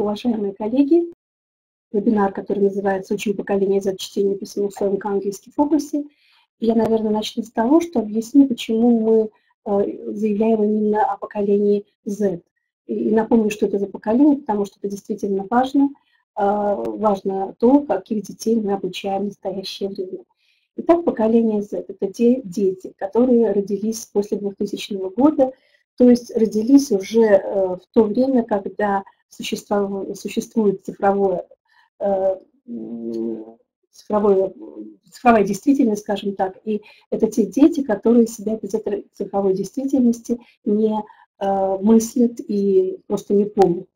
уважаемые коллеги. Вебинар, который называется «Учим поколение за чтение письмо СОМК английский в фокусе». Я, наверное, начну с того, что объясню, почему мы э, заявляем именно о поколении Z. И напомню, что это за поколение, потому что это действительно важно. Э, важно то, каких детей мы обучаем в настоящее время. Итак, поколение Z – это те дети, которые родились после 2000 года, то есть родились уже э, в то время, когда существует цифровое, э, цифровое, цифровая действительность, скажем так, и это те дети, которые себя без этой цифровой действительности не э, мыслят и просто не помнят.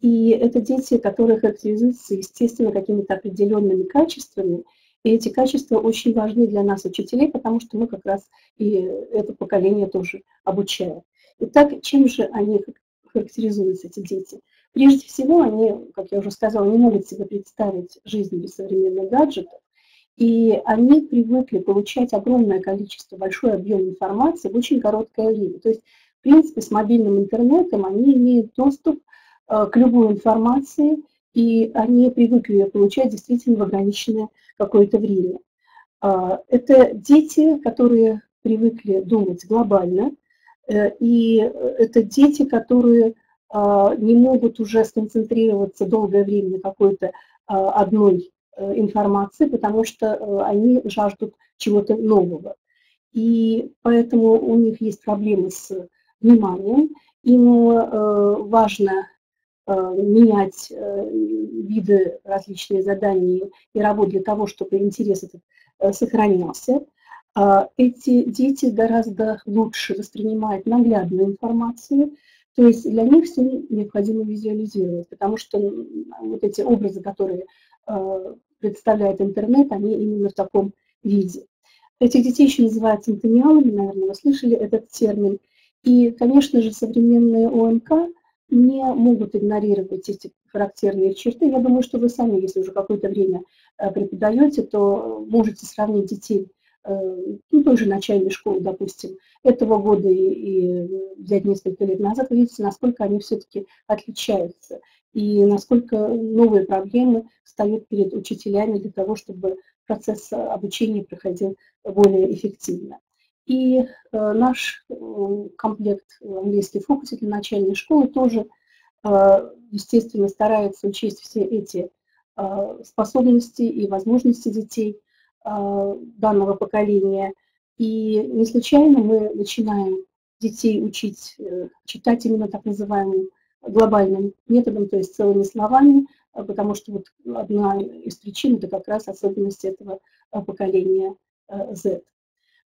И это дети, которые характеризуются, естественно, какими-то определенными качествами, и эти качества очень важны для нас, учителей, потому что мы как раз и это поколение тоже обучаем. Итак, чем же они характеризуются, эти дети? Прежде всего, они, как я уже сказала, не могут себе представить жизнь без современных гаджетов, и они привыкли получать огромное количество, большой объем информации в очень короткое время. То есть, в принципе, с мобильным интернетом они имеют доступ э, к любой информации, и они привыкли ее получать действительно в ограниченное какое-то время. А, это дети, которые привыкли думать глобально, э, и это дети, которые не могут уже сконцентрироваться долгое время на какой-то а, одной э, информации, потому что э, они жаждут чего-то нового. И поэтому у них есть проблемы с вниманием, им важно Э, менять э, виды различные задания и работ для того, чтобы интерес этот сохранялся. А эти дети гораздо лучше воспринимают наглядную информацию, то есть для них все необходимо визуализировать, потому что вот эти образы, которые представляет интернет, они именно в таком виде. Этих детей еще называют центениалами, наверное, вы слышали этот термин. И, конечно же, современные ОМК не могут игнорировать эти характерные черты. Я думаю, что вы сами, если уже какое-то время э, преподаете, то можете сравнить детей э, ну, той же начальной школы, допустим, этого года и, и взять несколько лет назад, вы видите, насколько они все-таки отличаются и насколько новые проблемы встают перед учителями для того, чтобы процесс обучения проходил более эффективно. И э, наш э, комплект английский фокус для начальной школы тоже, э, естественно, старается учесть все эти способности и возможности детей данного поколения. И не случайно мы начинаем детей учить читать именно так называемым глобальным методом, то есть целыми словами, потому что вот одна из причин – это как раз особенность этого поколения Z.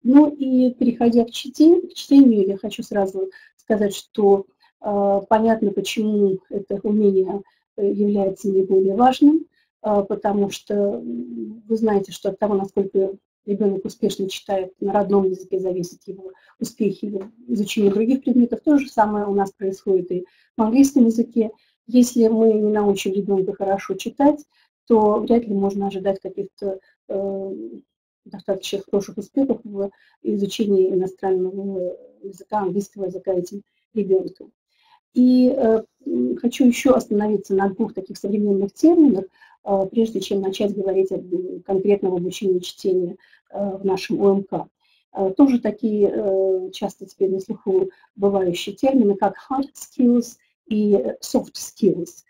Ну и переходя к чтению, я хочу сразу сказать, что э, понятно, почему это умение э, является наиболее важным, э, потому что вы знаете, что от того, насколько ребенок успешно читает на родном языке, зависит его успехи в изучении других предметов. То же самое у нас происходит и в английском языке. Если мы не научим ребенка хорошо читать, то вряд ли можно ожидать каких-то достаточно хороших успехов в изучении иностранного языка, английского языка этим ребенком. И э, хочу еще остановиться на двух таких современных терминах, э, прежде чем начать говорить о конкретном обучении чтения э, в нашем ОМК. Э, тоже такие э, часто теперь на слуху бывающие термины, как hard skills и soft skills –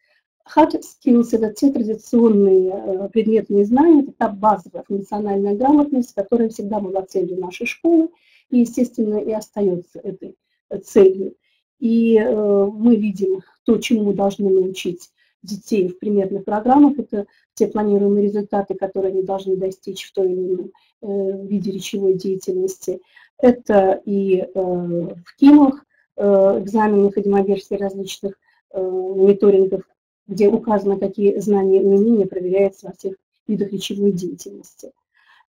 Hard skills – это те традиционные э, предметные знания, это та базовая функциональная грамотность, которая всегда была целью нашей школы и, естественно, и остается этой целью. И мы видим то, чему мы должны научить детей в примерных программах, это те планируемые результаты, которые они должны достичь в той или ином э, виде речевой деятельности. Это и э, в КИМах, э, экзаменах и демоверсии различных мониторингов где указано, какие знания и умения проверяются во всех видах речевой деятельности.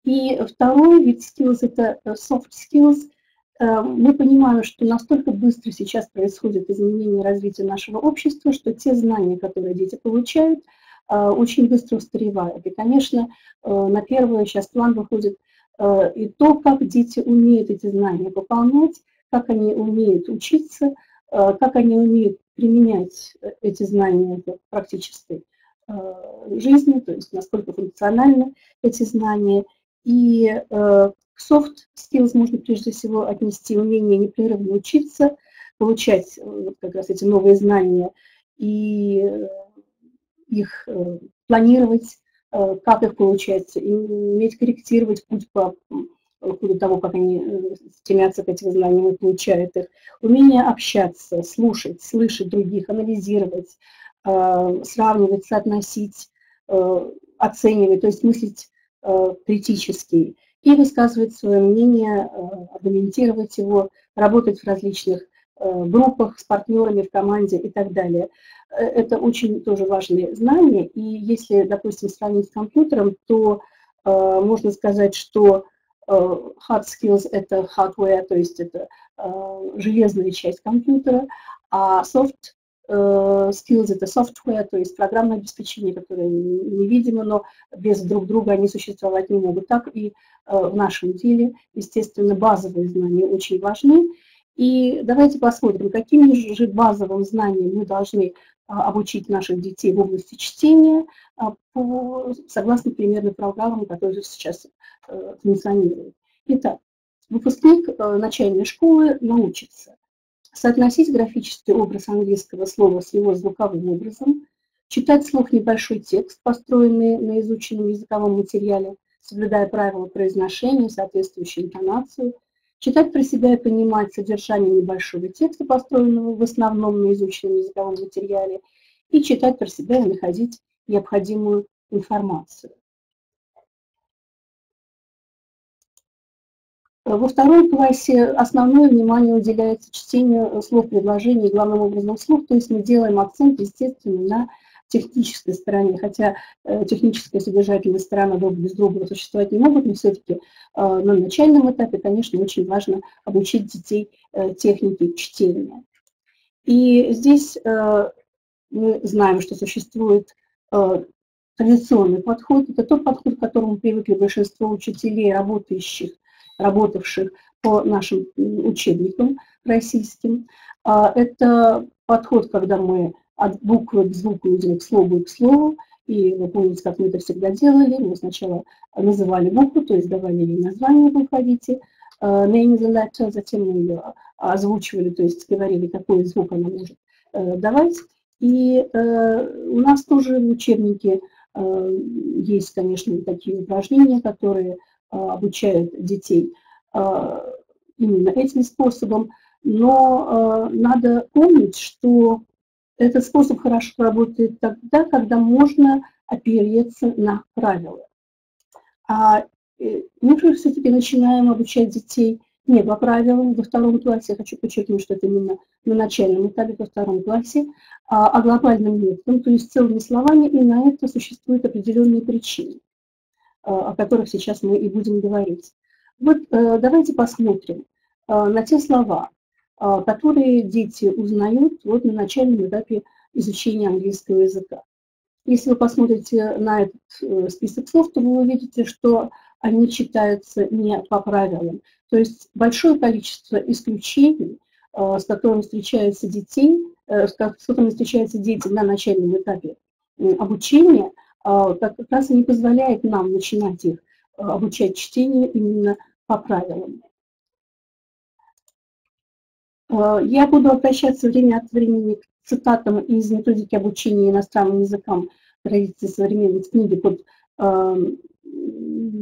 И второй вид skills – это soft skills. Э, мы понимаем, что настолько быстро сейчас происходит изменение развития нашего общества, что те знания, которые дети получают, э, очень быстро устаревают. И, конечно, на первый сейчас план выходит и то, как дети умеют эти знания выполнять, как они умеют учиться, как они умеют применять эти знания в практической жизни, то есть насколько функциональны эти знания. И soft skills можно прежде всего отнести умение непрерывно учиться, получать вот как раз эти новые знания и их планировать, как их получать, иметь корректировать путь по ходу того, как они э, стремятся к этим знаниям и получают их. Умение общаться, слушать, слышать других, анализировать, э, сравнивать, соотносить, э, оценивать, то есть мыслить критически и высказывать свое мнение, аргументировать его, работать в различных группах с партнерами в команде и так далее. Это очень тоже важные знания, и если, допустим, сравнить с компьютером, то можно сказать, что Э, hard skills – это hardware, то есть это э, железная часть компьютера, а soft э, skills – это software, то есть программное обеспечение, которое невидимо, но без друг друга они существовать не могут. Так и в нашем деле, естественно, базовые знания очень важны. И давайте посмотрим, какими же базовым знаниям мы должны обучить наших детей в области чтения, по, согласно примерно программам, которые сейчас Э, функционирует. Итак, выпускник э, начальной школы научится соотносить графический образ английского слова с его звуковым образом, читать вслух небольшой текст, построенный на изученном языковом материале, соблюдая правила произношения, соответствующую интонацию, читать про себя и понимать содержание небольшого текста, построенного в основном на изученном языковом материале, и читать про себя и находить необходимую информацию. Во втором классе основное внимание уделяется чтению слов предложений, главным образом слов, то есть мы делаем акцент, естественно, на технической стороне, хотя э, техническая содержательная сторона друг без друга существовать не могут, но все-таки э, на начальном этапе, конечно, очень важно обучить детей э, технике чтения. И здесь мы знаем, что существует традиционный подход. Это тот подход, к которому привыкли большинство учителей, работающих работавших по нашим учебникам российским. А, это подход, когда мы от буквы к звуку идем к слову и к слову, и вы помните, как мы это всегда делали, мы сначала называли букву, то есть давали ей название алфавите, а, name the letter, затем мы ее озвучивали, то есть говорили, какой звук она может э, давать. И э, у нас тоже в учебнике э, есть, конечно, такие упражнения, которые обучают детей а, именно этим способом, но а, надо помнить, что этот способ хорошо работает тогда, когда можно опереться на правила. А э, мы же все-таки начинаем обучать детей не по правилам во втором классе, я хочу подчеркнуть, что это именно на начальном этапе во втором классе, а глобальным методом, то есть целыми словами, и на это существуют определенные причины. Э, о которых сейчас мы и будем говорить. Вот э, давайте посмотрим э, на те слова, которые дети узнают вот на начальном этапе изучения английского языка. Если вы посмотрите на этот список слов, то вы увидите, что они читаются не по правилам. То есть большое количество исключений, с которыми встречаются детей, с которыми встречаются дети на начальном этапе обучения – как раз и не позволяет нам начинать их а, обучать чтению именно по правилам. А, я буду обращаться время от времени к цитатам из методики обучения иностранным языкам традиции современной книги под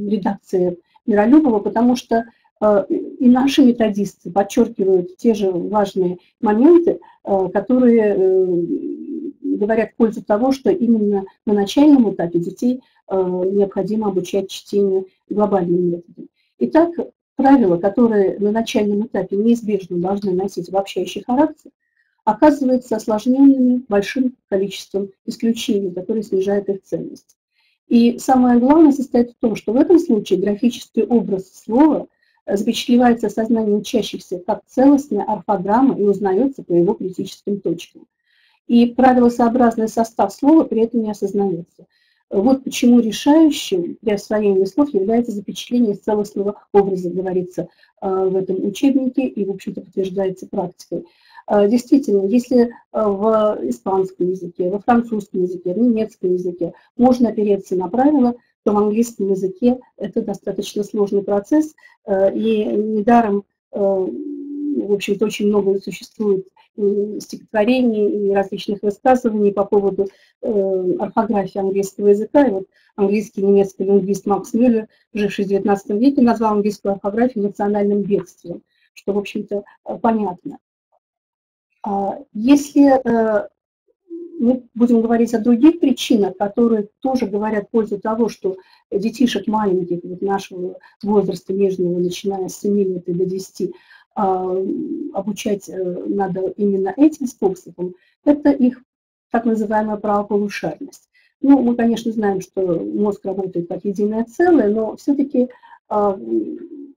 редакцией Миролюбова, потому что и наши методисты подчеркивают те же важные моменты, которые э, говорят в пользу того, что именно на начальном этапе детей э, необходимо обучать чтению глобальным методом. Итак, правила, которые на начальном этапе неизбежно должны носить обобщающий характер, оказываются осложненными большим количеством исключений, которые снижают их ценность. И самое главное состоит в том, что в этом случае графический образ слова запечатлевается в сознании учащихся как целостная орфограмма и узнается по его критическим точкам и правилосообразный состав слова при этом не осознается. Вот почему решающим при освоении слов является запечатление целостного образа, говорится э, в этом учебнике и, в общем-то, подтверждается практикой. Действительно, если в испанском языке, во французском языке, в немецком языке можно опереться на правила, то в английском языке это достаточно сложный процесс, и недаром, в общем-то, очень много существует стихотворений и различных высказываний по поводу э, орфографии английского языка. И вот английский немецкий лингвист Макс Мюллер, живший в XIX веке, назвал английскую орфографию национальным бедствием, что, в общем-то, понятно. А если э, мы будем говорить о других причинах, которые тоже говорят в пользу того, что детишек маленьких, вот нашего возраста нежного, начиная с 7 лет и до 10, а, обучать э, надо именно этим способом, это их так называемая правополушарность. Ну, мы, конечно, знаем, что мозг работает как единое целое, но все-таки а,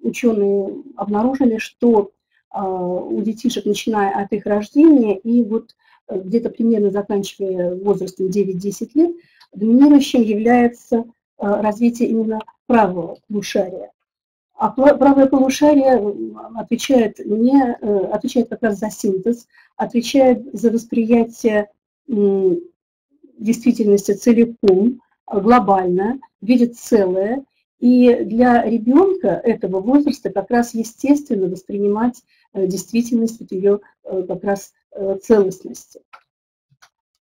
ученые обнаружили, что а, у детишек, начиная от их рождения и вот э, где-то примерно заканчивая возрастом 9-10 лет, доминирующим является развитие именно правого полушария. А правое полушарие отвечает, не, э, отвечает как раз за синтез, отвечает за восприятие действительности целиком, глобально, видит целое. И для ребенка этого возраста как раз естественно воспринимать э, действительность, вот ее э, как раз целостности.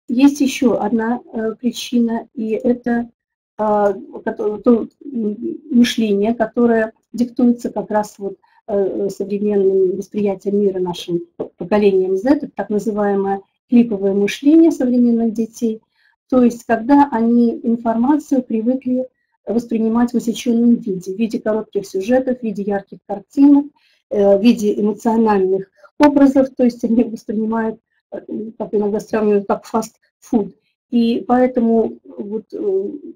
Есть еще одна причина, и это то мышление, которое диктуется как раз вот э, современным восприятием мира нашим поколением Z, это так называемое клиповое мышление современных детей, то есть когда они информацию привыкли воспринимать в усеченном виде, в виде коротких сюжетов, в виде ярких картинок, э, в виде эмоциональных образов, то есть они воспринимают, э, как иногда сравнивают, как фаст-фуд. И поэтому вот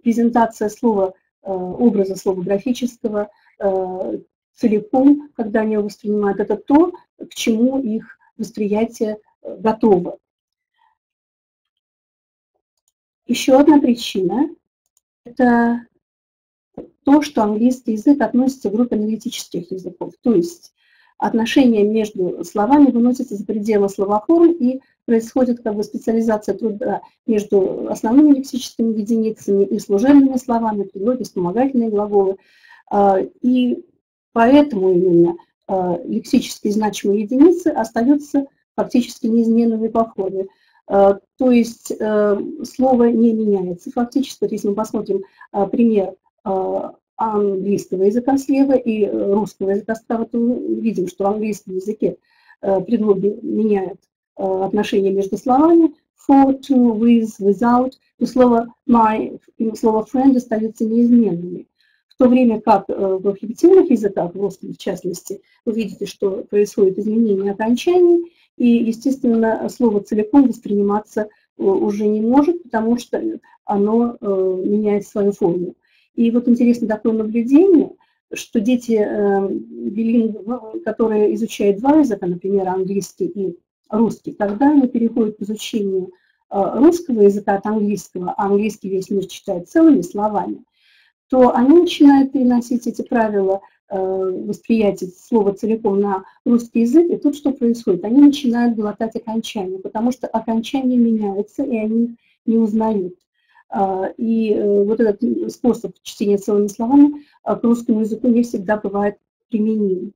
презентация слова, образа слова графического, Э, целиком, когда они его воспринимают, это то, к чему их восприятие э, готово. Еще одна причина – это то, что английский язык относится к группе аналитических языков, то есть отношения между словами выносятся за пределы словоформ и происходит как бы специализация труда между основными лексическими единицами и служебными словами, предлоги, вспомогательные глаголы – а, и поэтому именно а, лексически значимые единицы остаются фактически неизменными по форме. А, то есть э, слово не меняется. Фактически, если мы посмотрим пример английского языка слева и русского языка справа, то мы видим, что в английском языке э, предлоги меняют отношения между словами for, to, with, without, то слово my и слово friend остаются неизменными то время как э, в эффективных языках, в русском в частности, вы видите, что происходит изменение окончаний, и, естественно, слово целиком восприниматься э, уже не может, потому что оно э, меняет свою форму. И вот интересно такое наблюдение, что дети, которые изучают два языка, например, английский и русский, когда они переходят к изучению русского языка от английского, а английский весь мир читает целыми словами, то они начинают переносить эти правила э, восприятия слова целиком на русский язык, и тут что происходит? Они начинают глотать окончания, потому что окончания меняются, и они не узнают. А, и э, вот этот способ чтения целыми словами к русскому языку не всегда бывает применим.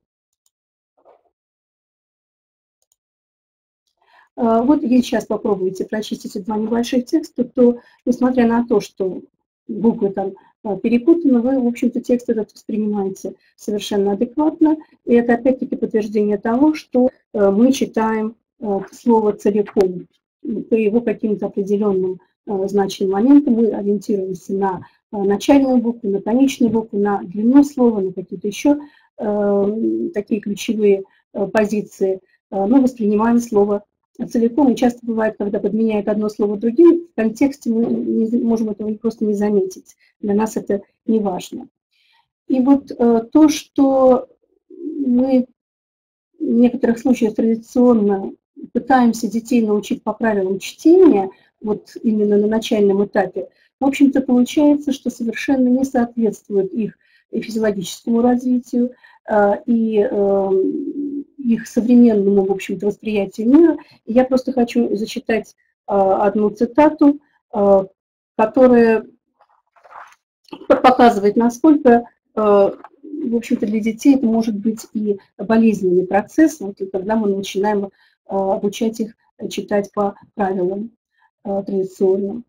Вот если сейчас попробуете прочесть эти два небольших текста, то несмотря на то, что буквы там а, перепутаны, вы, в общем-то, текст этот воспринимаете совершенно адекватно. И это, опять-таки, подтверждение того, что э, мы читаем слово целиком. По его каким-то определенным значимым моментам мы ориентируемся на начальную букву, на конечную букву, на длину слова, на какие-то еще такие ключевые позиции. Мы воспринимаем слово целиком, и часто бывает, когда подменяют одно слово другим, в контексте мы не, можем этого просто не заметить. Для нас это не важно. И вот э, то, что мы в некоторых случаях традиционно пытаемся детей научить по правилам чтения, вот именно на начальном этапе, в общем-то получается, что совершенно не соответствует их и физиологическому развитию, э, и э, их современному, в общем-то, восприятию мира. я просто хочу зачитать одну цитату, которая показывает, насколько, в общем-то, для детей это может быть и болезненный процесс, вот, когда мы начинаем обучать их читать по правилам традиционным.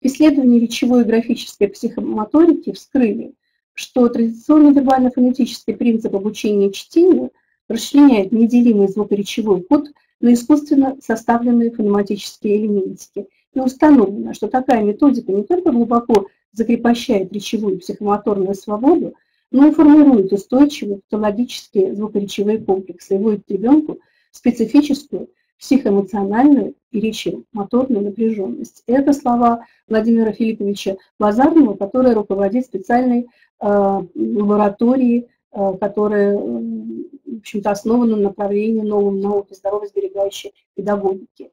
Исследования речевой и графической психомоторики вскрыли, что традиционный вербально-фонетический принцип обучения чтению расчленяет неделимый звукоречевой код на искусственно составленные фонематические элементики. И установлено, что такая методика не только глубоко закрепощает речевую психомоторную свободу, но и формирует устойчивые патологические звукоречевые комплексы и вводит ребенку специфическую психоэмоциональную и речемоторную напряженность. Это слова Владимира Филипповича Лазарного, который руководит специальной э, лабораторией, э, которая, в общем-то, основана на направлении новым науки здоровье-сберегающей педагогики.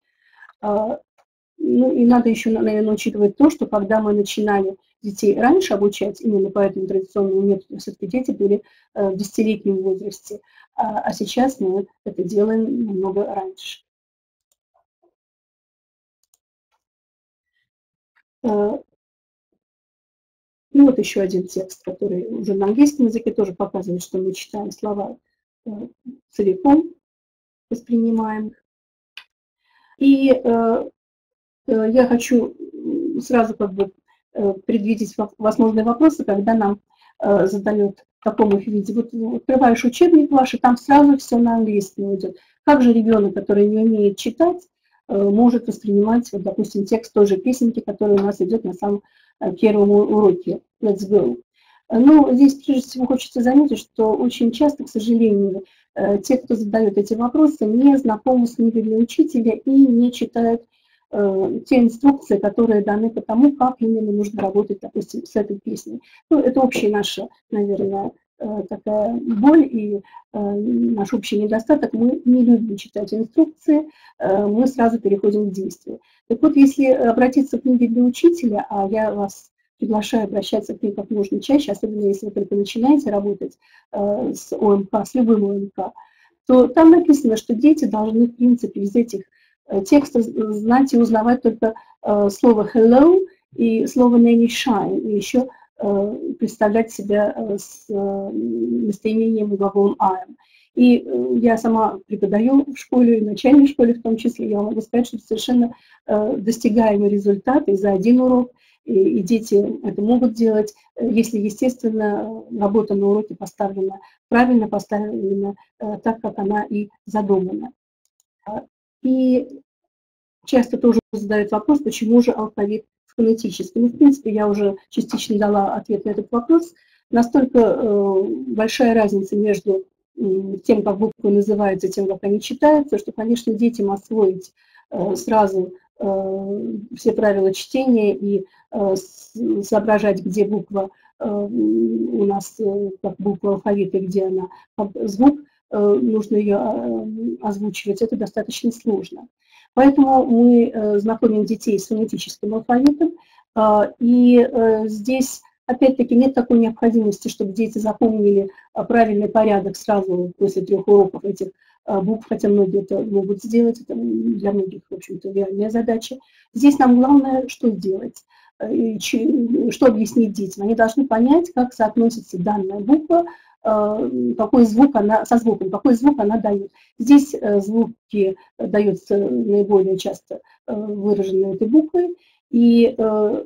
Э, ну и надо еще, наверное, учитывать то, что когда мы начинали детей раньше обучать, именно по этому традиционному методу, все-таки дети были э, в десятилетнем возрасте, а, а сейчас мы это делаем намного раньше. Э, ну вот еще один текст, который уже на английском языке тоже показывает, что мы читаем слова э, целиком, воспринимаем. И э, я хочу сразу как бы предвидеть возможные вопросы, когда нам задают в таком виде. Вот открываешь учебник ваш, и там сразу все на английском идет. Как же ребенок, который не умеет читать, Э, может воспринимать, вот, допустим, текст той же песенки, которая у нас идет на самом э, первом уроке «Let's go». Но здесь прежде всего хочется заметить, что очень часто, к сожалению, э, те, кто задает эти вопросы, не знакомы с нивелью учителя и не читают те инструкции, которые даны по тому, как именно нужно работать, допустим, с этой песней. Ну, это общая наша, наверное, Э, такая боль и э, наш общий недостаток, мы не любим читать инструкции, э, мы сразу переходим к действию. Так вот, если обратиться к книге для учителя, а я вас приглашаю обращаться к ней как можно чаще, особенно если вы только начинаете работать с ОМК, с любым ОМК, то там написано, что дети должны, в принципе, из этих текстов знать и узнавать только слово hello и слово nanny shine, и еще Э, представлять себя э, с э, местоимением глаголом «am». И я сама преподаю в школе, в начальной школе в том числе, я могу сказать, что совершенно достигаемый результат и за один урок, и, и дети это могут делать, если, естественно, работа на уроке поставлена правильно, поставлена так, как она и задумана. И часто тоже задают вопрос, почему же алфавит фонетически. Ну, в принципе, я уже частично дала ответ на этот вопрос. Настолько э, большая разница между э, тем, как буквы называются, тем, как они читаются, что, конечно, детям освоить э, сразу э, все правила чтения и э, соображать, где буква э, у нас, э, как буква алфавита, где она, как звук, э, нужно ее э, озвучивать, это достаточно сложно. Поэтому мы э, знакомим детей с фонетическим алфавитом, а, и э, здесь опять-таки нет такой необходимости, чтобы дети запомнили а, правильный порядок сразу после трех уроков этих а, букв, хотя многие это могут сделать, это для многих, в общем-то, реальная задача. Здесь нам главное, что сделать, э, что объяснить детям. Они должны понять, как соотносится данная буква Э, какой звук она, со звуком, какой звук она дает. Здесь э, звуки даются наиболее часто э, выраженные этой буквой, и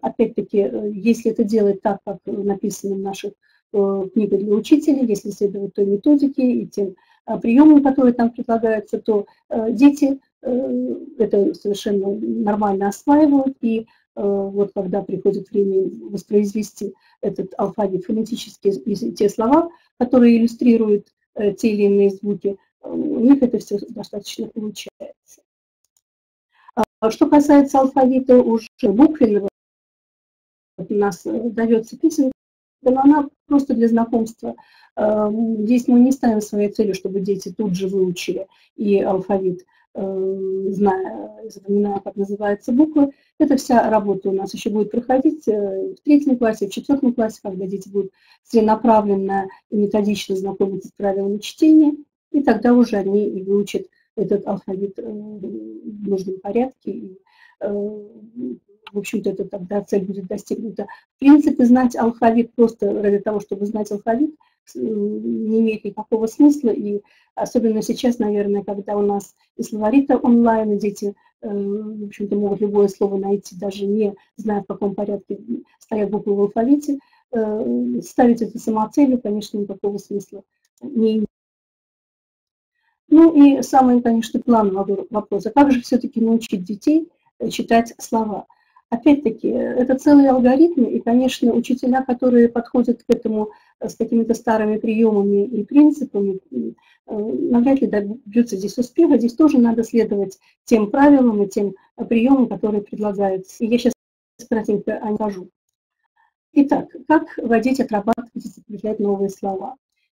опять-таки, если это делать так, как написано в наших книгах для учителей, если следовать той методике и тем приемам, которые там предлагаются, то дети это совершенно нормально осваивают, и вот когда приходит время воспроизвести этот алфавит фонетически, те слова, которые иллюстрируют э, те или иные звуки, у них это все достаточно получается. А что касается алфавита уже буквенного, у нас э, дается песенка, но она просто для знакомства. Здесь мы не ставим своей целью, чтобы дети тут же выучили и алфавит зная, запоминая, как называются буквы. Эта вся работа у нас еще будет проходить в третьем классе, в четвертом классе, когда дети будут целенаправленно и методично знакомиться с правилами чтения, и тогда уже они и выучат этот алфавит в нужном порядке и в общем-то, это тогда цель будет достигнута. В принципе, знать алфавит просто ради того, чтобы знать алфавит, не имеет никакого смысла, и особенно сейчас, наверное, когда у нас и словари-то онлайн, и дети, э, в общем-то, могут любое слово найти, даже не зная, в каком порядке стоят буквы в алфавите, э, ставить это самоцелью, конечно, никакого смысла не имеет. Ну и самый, конечно, плановый вопрос, а как же все-таки научить детей э, читать слова? Опять-таки, это целый алгоритм, и, конечно, учителя, которые подходят к этому э, с какими-то старыми приемами и принципами, э, навряд ли добьются здесь успеха. Здесь тоже надо следовать тем правилам и тем приемам, которые предлагаются. И я сейчас кратенько о них скажу. Итак, как вводить, отрабатывать и закреплять новые слова?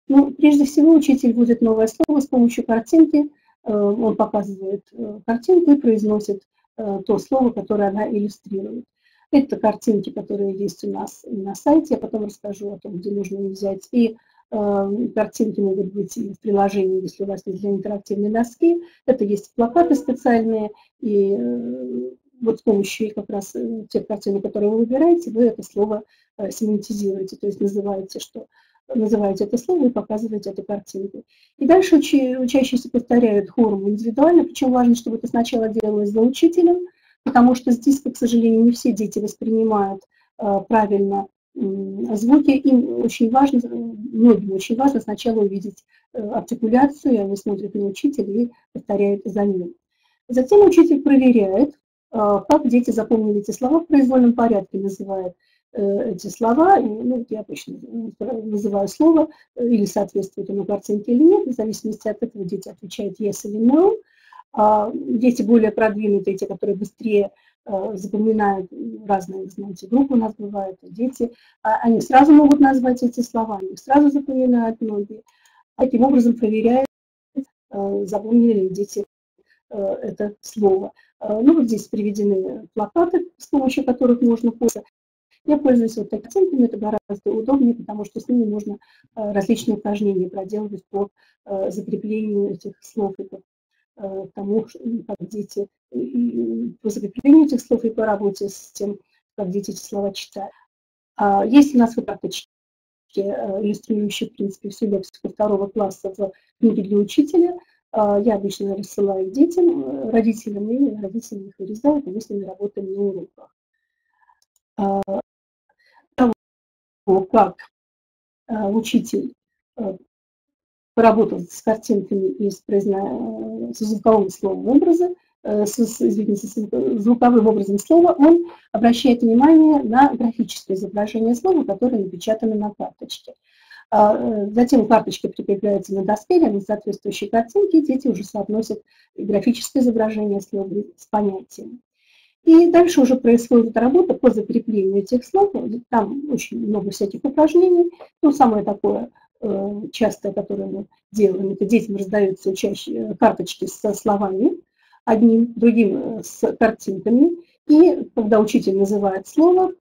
Ну, прежде всего, учитель вводит новое слово с помощью картинки. Э, он показывает картинку и произносит Э, то слово, которое она иллюстрирует. Это картинки, которые есть у нас на сайте, я потом расскажу о том, где можно их взять. И э, картинки могут быть и в приложении, если у вас есть для интерактивной доски. Это есть плакаты специальные, и э, вот с помощью как раз э, тех картинок, которые вы выбираете, вы это слово э, семантизируете, то есть называете, что называете это слово и показываете эту картинку. И дальше учи, учащиеся повторяют хором индивидуально, причем важно, чтобы это сначала делалось за учителем, потому что здесь, к сожалению, не все дети воспринимают э, правильно э, звуки. Им очень важно, многим очень важно сначала увидеть э, артикуляцию, они смотрят на учителя и повторяют за ним. Затем учитель проверяет, э, как дети запомнили эти слова в произвольном порядке, называет Э, эти слова, ну, я обычно называю слово, э, или соответствует оно картинке или нет, в зависимости от этого дети отвечают yes или no. А дети более продвинутые, те, которые быстрее э, запоминают разные, знаете, группы у нас бывают, дети, а они сразу могут назвать эти слова, они сразу запоминают многие. Таким образом проверяют, запомнили ли дети это слово. Ну, вот здесь приведены плакаты, с помощью которых можно пользоваться. Я пользуюсь вот такими оценками, это гораздо удобнее, потому что с ними можно э, различные упражнения проделывать по э, закреплению этих слов и по э, тому, как дети, по закреплению этих слов и по работе с тем, как дети эти слова читают. А есть у нас вот карточки, иллюстрирующие, в принципе, всю лексику второго класса в книге для учителя. А, я обычно рассылаю детям, родителям, и родители их вырезают, и мы с ними работаем на уроках. Как э, учитель э, поработал с картинками и с, произно... со звуковым словом образа, э, с, извините, с звуковым образом слова, он обращает внимание на графическое изображение слова, которое напечатано на карточке. А, затем карточки прикрепляются на доске, рядом с соответствующей картинки, и дети уже соотносят графическое изображение слова с понятием. И дальше уже происходит работа по закреплению этих слов. Там очень много всяких упражнений. Ну, самое такое э, частое, которое мы делаем, это детям раздаются чаще э, карточки со словами, одним, другим э, с картинками. И когда учитель называет слово,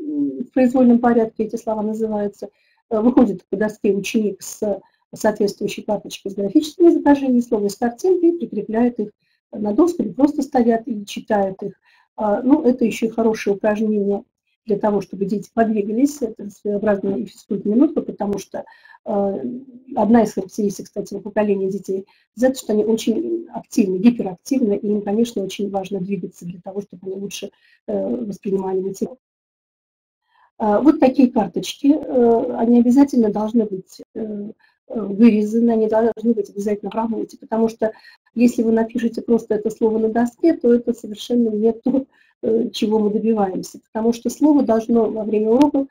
в произвольном порядке эти слова называются, выходит по доске ученик с соответствующей карточкой с графическим изображением слова и с картинкой, прикрепляет их на доску или просто стоят и читают их. А, ну, это еще и хорошее упражнение для того, чтобы дети подвигались. Это своеобразная и физкульт-минутка, потому что а, одна из характеристик, кстати, поколения детей Z, что они очень активны, гиперактивны, и им, конечно, очень важно двигаться для того, чтобы они лучше э, воспринимали материал. А, вот такие карточки, э, они обязательно должны быть э, вырезаны, они должны быть обязательно в работе, потому что если вы напишете просто это слово на доске, то это совершенно не то, э, чего мы добиваемся, потому что слово должно во время урока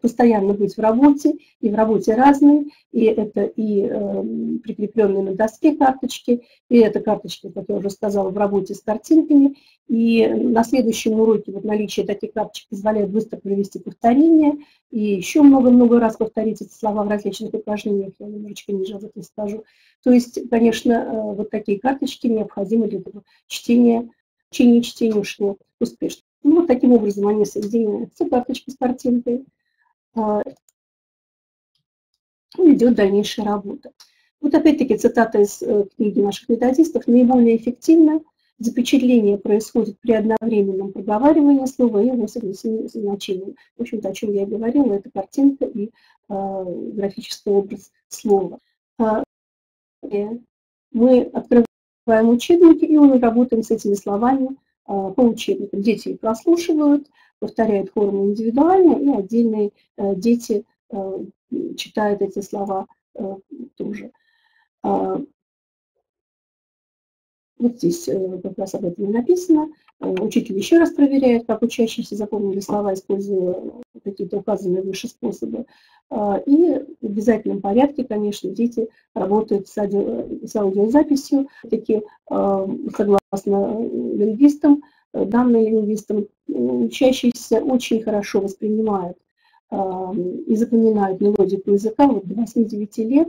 постоянно быть в работе, и в работе разные, и это и э, прикрепленные на доске карточки, и это карточки, как я уже сказала, в работе с картинками, и на следующем уроке вот наличие таких карточек позволяет быстро провести повторение, и еще много-много раз повторить эти слова в различных упражнениях, я немножечко ниже об этом скажу. То есть, конечно, э, вот такие карточки необходимы для того чтения, чтения чтения ушло успешно. Ну, вот таким образом они соединяются, карточки с картинкой, а, идет дальнейшая работа. Вот опять-таки цитата из э, книги наших методистов. Наиболее эффективно запечатление происходит при одновременном проговаривании слова и его значением. В общем-то, о чем я и говорила, это картинка и э, графический образ слова. Э, мы открываем учебники и уже работаем с этими словами э, по учебникам. Дети прослушивают, повторяют хором индивидуально, и отдельные э, дети э, читают эти слова э, тоже. А, вот здесь как раз об этом и написано. Учитель еще раз проверяет, как учащиеся запомнили слова, используя какие-то указанные выше способы. А, и в обязательном порядке, конечно, дети работают с, аудио, с аудиозаписью. Таки, согласно лингвистам, данные лингвистам, учащиеся очень хорошо воспринимают и запоминают мелодику языка вот до 8-9 лет.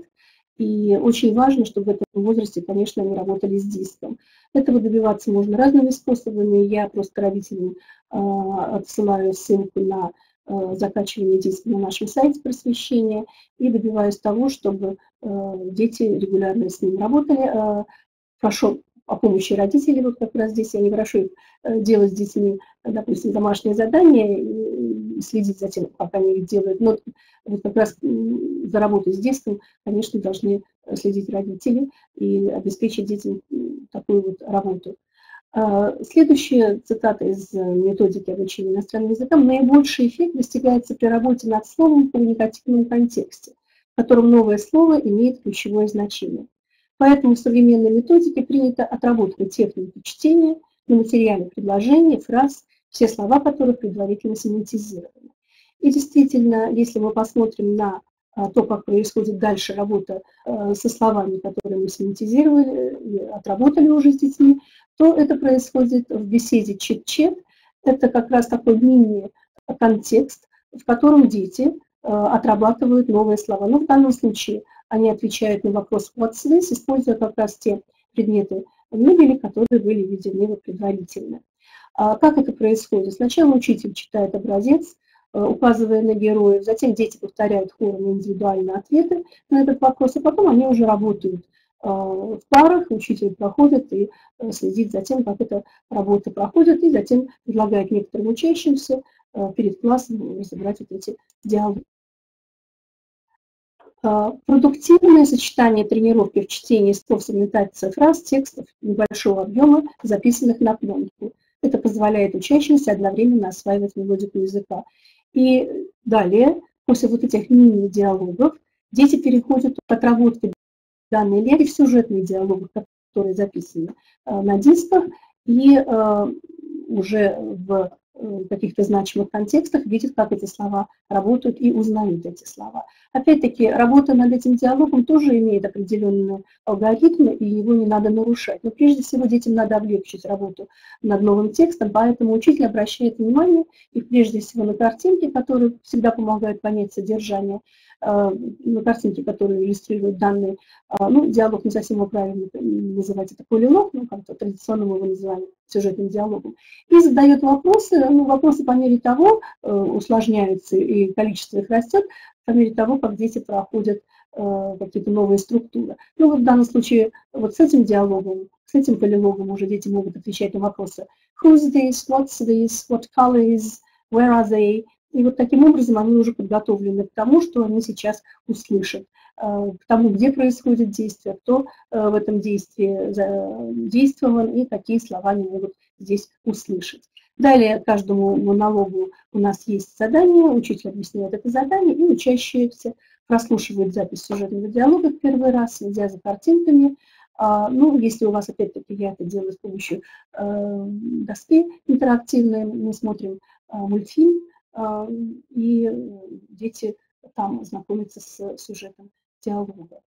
И очень важно, чтобы в этом возрасте, конечно, они работали с диском. Этого добиваться можно разными способами. Я просто родителям а, отсылаю ссылку на а, закачивание диска на нашем сайте просвещения и добиваюсь того, чтобы а, дети регулярно с ним работали. Прошу о помощи родителей, вот как раз здесь они хорошо э, делают с детьми, допустим, домашние задания, и следить за тем, как они их делают. Но вот как раз за работу с детством, конечно, должны следить родители и обеспечить детям такую вот работу. А, следующая цитата из методики обучения иностранным языкам. Наибольший эффект достигается при работе над словом в коммуникативном контексте, в котором новое слово имеет ключевое значение. Поэтому в современной методике принято отработка техники чтения на материале предложений, фраз, все слова которых предварительно семантизированы. И действительно, если мы посмотрим на а, то, как происходит дальше работа а, со словами, которые мы семантизировали, отработали уже с детьми, то это происходит в беседе чит-чет. Это как раз такой мини-контекст, в котором дети а, отрабатывают новые слова. Но в данном случае они отвечают на вопрос what's this, используя как раз те предметы мебели, которые были введены предварительно. А как это происходит? Сначала учитель читает образец, э, указывая на героев, затем дети повторяют хором индивидуальные ответы на этот вопрос, а потом они уже работают э, в парах, учитель проходит и э, следит за тем, как эта работа проходит, и затем предлагает некоторым учащимся перед классом разобрать вот эти диалоги. Продуктивное сочетание тренировки в чтении слов, имитации фраз, текстов небольшого объема, записанных на пленку. Это позволяет учащимся одновременно осваивать мелодику языка. И далее, после вот этих мини-диалогов, дети переходят от отработки данной лекции в сюжетные диалоги, которые записаны а, на дисках, и а, уже в Э, каких-то значимых контекстах, видят, как эти слова работают и узнают эти слова. Опять-таки, работа над этим диалогом тоже имеет определенные алгоритмы, и его не надо нарушать. Но прежде всего детям надо облегчить работу над новым текстом, поэтому учитель обращает внимание и прежде всего на картинки, которые всегда помогают понять содержание, на картинке, которые иллюстрируют данные, а, ну, диалог не совсем правильно называть, это полилог, ну, как-то традиционно мы его называем сюжетным диалогом, и задает вопросы, ну, вопросы по мере того э, усложняются, и количество их растет, по мере того, как дети проходят э, какие-то новые структуры. Ну, вот в данном случае вот с этим диалогом, с этим полилогом уже дети могут отвечать на вопросы. Who's this, what's this, what color is, where are they, и вот таким образом они уже подготовлены к тому, что они сейчас услышат, э, к тому, где происходит действие, кто э, в этом действии действован и какие слова они могут здесь услышать. Далее каждому монологу у нас есть задание, учитель объясняет это задание, и учащиеся прослушивают запись сюжетного диалога в первый раз, следя за картинками. А, ну, если у вас, опять-таки, я это делаю с помощью э, доски интерактивной, мы смотрим мультфильм, и дети там знакомятся с сюжетом диалога.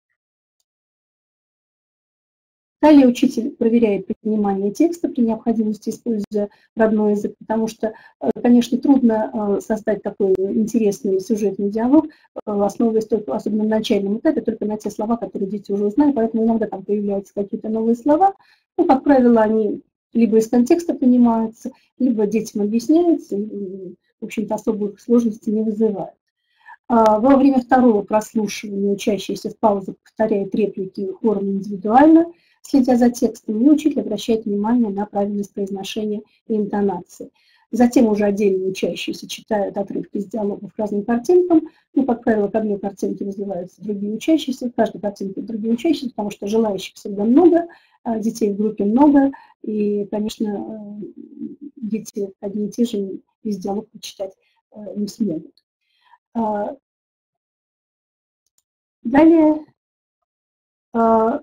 Далее учитель проверяет понимание текста при необходимости, используя родной язык, потому что, э, конечно, трудно э, создать такой интересный сюжетный диалог, э, основываясь только, особенно на начальном этапе, только на те слова, которые дети уже узнали, поэтому иногда там появляются какие-то новые слова. Ну, как правило, они либо из контекста понимаются, либо детям объясняются, в общем-то, особых сложностей не вызывают. А, во время второго прослушивания учащийся в паузах повторяет реплики хором индивидуально – следя за текстом, и учитель обращает внимание на правильность произношения и интонации. Затем уже отдельно учащиеся читают отрывки из диалогов к разным картинкам. Ну, как правило, к одной картинке вызываются другие учащиеся, к каждой картинке другие учащиеся, потому что желающих всегда много, а детей в группе много, и, конечно, э, дети одни и те же из диалога читать э, не смогут. А, далее а,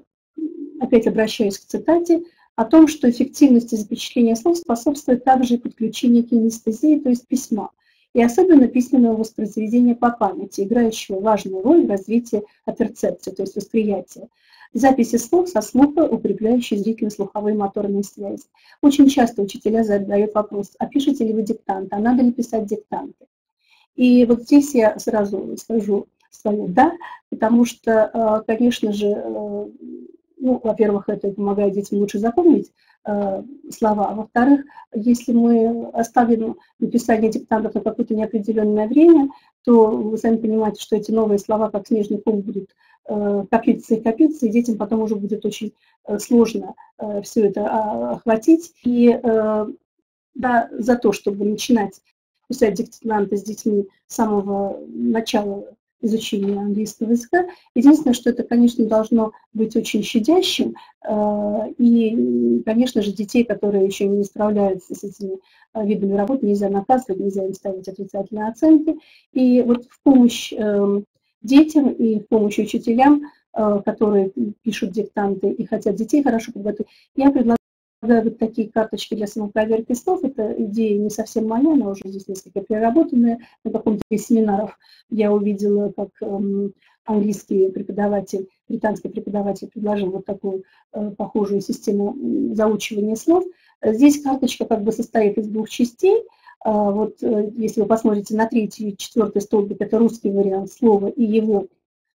опять обращаюсь к цитате, о том, что эффективности запечатления слов способствует также и подключение кинестезии, то есть письма, и особенно письменного воспроизведения по памяти, играющего важную роль в развитии оперцепции, то есть восприятия. Записи слов со слуха, укрепляющие зрительно-слуховые моторные связи. Очень часто учителя задают вопрос, а пишете ли вы диктанты, а надо ли писать диктанты? И вот здесь я сразу скажу свое «да», потому что, э, конечно же, э, ну, во-первых, это помогает детям лучше запомнить э, слова, а во-вторых, если мы оставим написание диктантов на какое-то неопределенное время, то вы сами понимаете, что эти новые слова, как снежный ком, будут копиться и копиться, и детям потом уже будет очень э, сложно э, все это э, охватить. И э, да, за то, чтобы начинать писать диктанты с детьми с самого начала изучения английского языка. Единственное, что это, конечно, должно быть очень щадящим, э, и, конечно же, детей, которые еще не справляются с этими э, видами работы, нельзя наказывать, нельзя им ставить отрицательные оценки. И вот в помощь эм, детям и в помощь учителям, э, которые пишут диктанты и хотят детей хорошо подготовить, я предлагаю вот такие карточки для самопроверки слов. Это идея не совсем моя, она уже здесь несколько переработанная. На каком-то из семинаров я увидела, как эм, английский преподаватель, британский преподаватель предложил вот такую э, похожую систему заучивания слов. Здесь карточка как бы состоит из двух частей. Э, вот э, если вы посмотрите на третий и четвертый столбик, это русский вариант слова и его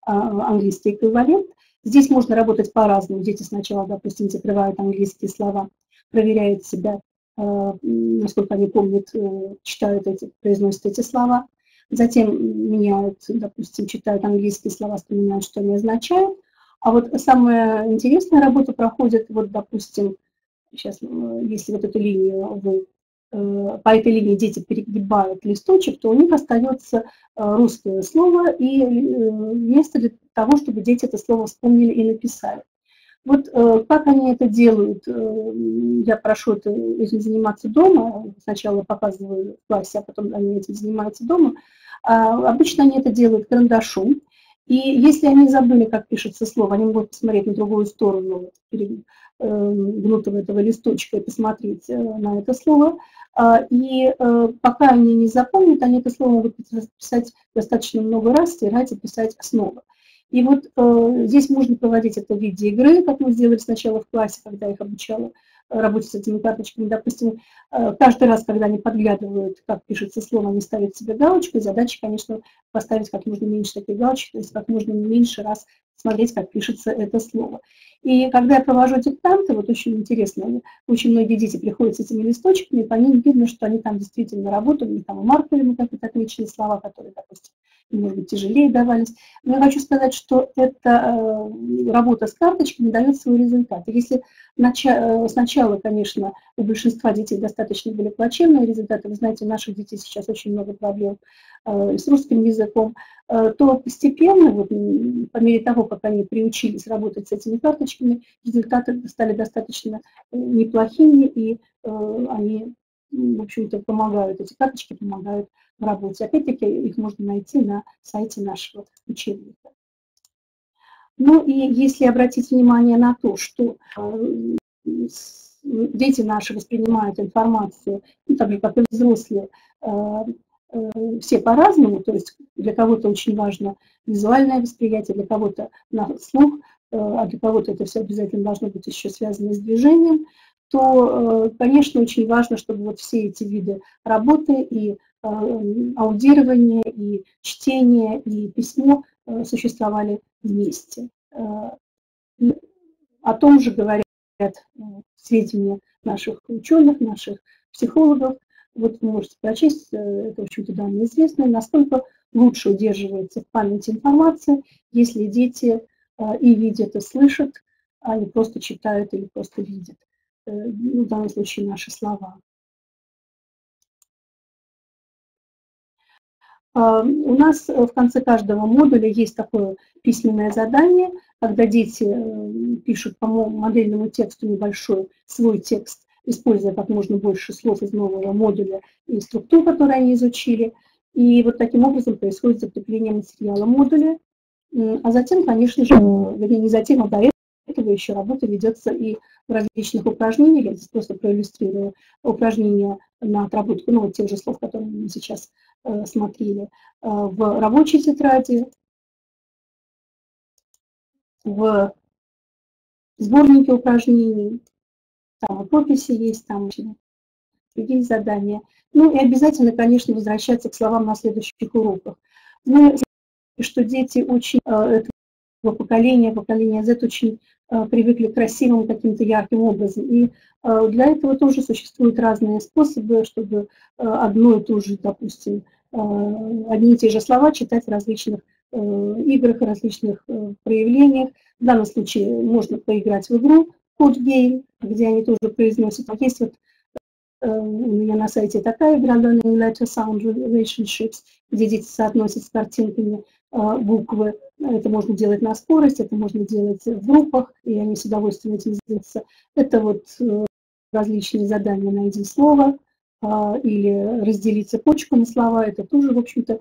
а, английский эквивалент – Здесь можно работать по-разному. Дети сначала, допустим, закрывают английские слова, проверяют себя, э, насколько они помнят, э, читают эти, произносят эти слова. Затем меняют, допустим, читают английские слова, вспоминают, что они означают. А вот самая интересная работа проходит, вот, допустим, сейчас, если вот эту линию вы по этой линии дети перегибают листочек, то у них остается э, русское слово и э, место для того, чтобы дети это слово вспомнили и написали. Вот как они это делают, я прошу это, заниматься дома, сначала показываю в классе, а потом они этим занимаются дома. А, обычно они это делают карандашом, и если они забыли, как пишется слово, они могут посмотреть на другую сторону гнутого этого листочка и посмотреть на это слово. А, и э, пока они не запомнят, они это слово могут писать достаточно много раз, стирать и писать снова. И вот э, здесь можно проводить это в виде игры, как мы сделали сначала в классе, когда их обучала э, работать с этими карточками. Допустим, каждый раз, когда они подглядывают, как пишется слово, они ставят себе галочку, и задача, конечно, поставить как можно меньше таких галочек, то есть как можно меньше раз смотреть, как пишется это слово. И когда я провожу диктанты, вот очень интересно, очень многие дети приходят с этими листочками, и по ним видно, что они там действительно работают, у них там маркерами какие-то отмечены слова, которые, допустим, может быть, тяжелее давались. Но я хочу сказать, что эта э, работа с карточками дает свой результат. Если э, сначала, конечно, у большинства детей достаточно были плачевные результаты, вы знаете, у наших детей сейчас очень много проблем э, с русским языком, то постепенно, вот, по мере того, как они приучились работать с этими карточками, результаты стали достаточно неплохими, и они, в общем-то, помогают, эти карточки помогают в работе. Опять-таки их можно найти на сайте нашего учебника. Ну и если обратить внимание на то, что э, дети наши воспринимают информацию, ну, так же, как и взрослые, э, все по-разному, то есть для кого-то очень важно визуальное восприятие, для кого-то на слух, а для кого-то это все обязательно должно быть еще связано с движением, то, конечно, очень важно, чтобы вот все эти виды работы и аудирование, и чтение, и письмо существовали вместе. И о том же говорят сведения наших ученых, наших психологов. Вот вы можете прочесть, это, в общем-то, данные известные, насколько лучше удерживается в памяти информация, если дети и видят, и слышат, а не просто читают или просто видят. Ну, в данном случае наши слова. У нас в конце каждого модуля есть такое письменное задание, когда дети э, пишут по модельному тексту небольшой свой текст, используя как можно больше слов из нового модуля и структур, которые они изучили. И вот таким образом происходит закрепление материала модуля. А затем, конечно же, вернее, не затем, а до этого еще работа ведется и в различных упражнениях. Я здесь просто проиллюстрирую упражнения на отработку, ну, вот тех же слов, которые мы сейчас э, смотрели, э, в рабочей тетради, в сборнике упражнений, там в описи есть, там другие задания. Ну и обязательно, конечно, возвращаться к словам на следующих уроках. Ну, что дети очень э, этого поколения, поколения Z очень э, привыкли к красивым каким-то ярким образом. И э, для этого тоже существуют разные способы, чтобы одно и то же, допустим, одни и те же слова читать в различных играх, различных проявлениях. В данном случае можно поиграть в игру Code Game, где они тоже произносят. Есть вот у меня на сайте такая игра, Learning Letter Sound Relationships, где дети соотносят с картинками буквы. Это можно делать на скорость, это можно делать в группах, и они с удовольствием этим делятся. Это вот различные задания «Найди слово», или разделить цепочку на слова, это тоже, в общем-то,